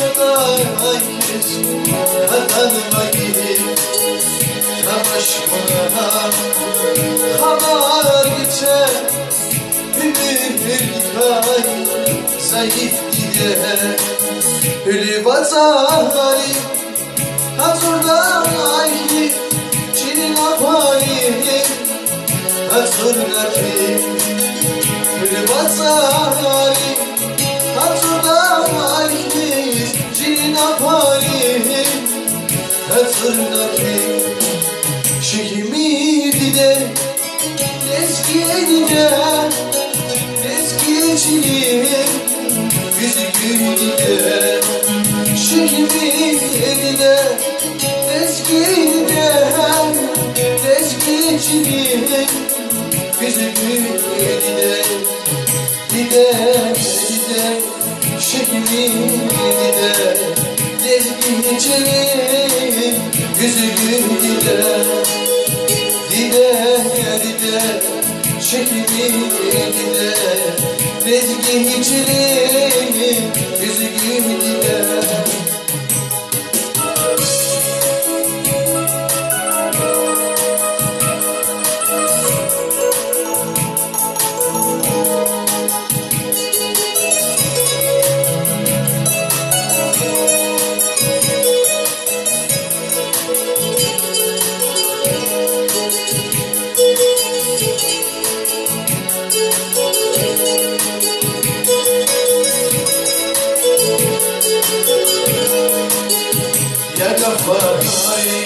herkes Katanmayı Kamaşmana Haber geçer Ümür kay Zayıf gider. Ölü bazari Hazırda ayı Çinin apayı Hazırda ki Ölü bazari Eski geçilir Yüzü gülü de Şehimidi de Eski de Eski geçilir Yüzü gülü de Dide Bezginicilik Ya kafayı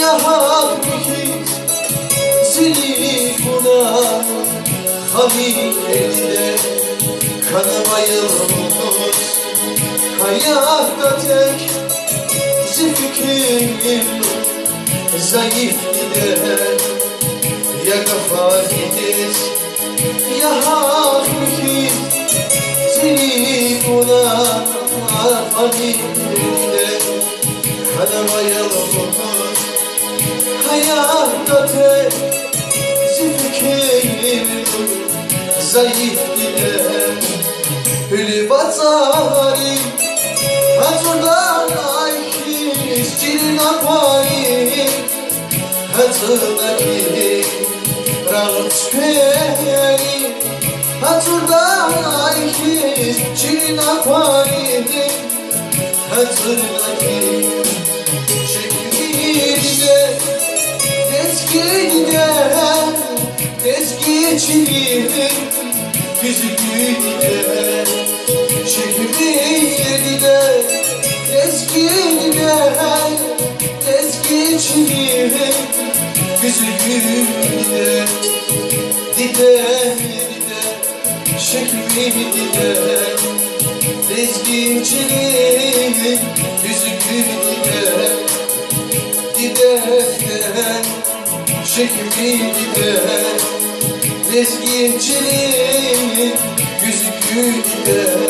Ya hakik Seni buna Habibinde Kanamayılmaz tek Zifkim Zayıf gider Ya kafayı Ya hakik Seni buna Kanamayalımız Hayatta tek Zifkim Zayıf gider Ölü bazari Hazırdan aykiz Cilin apari Hatırlaki Rağıt peri Hatırdan Hatırlaki Şekilde Tezgide Tezgicilir Güzgüde Şekilde Tezgide Tezgicilir Güzgüde Dide Dide Şekilde Tezgicilir çekildiğinde Lezginçinin gözüküğünde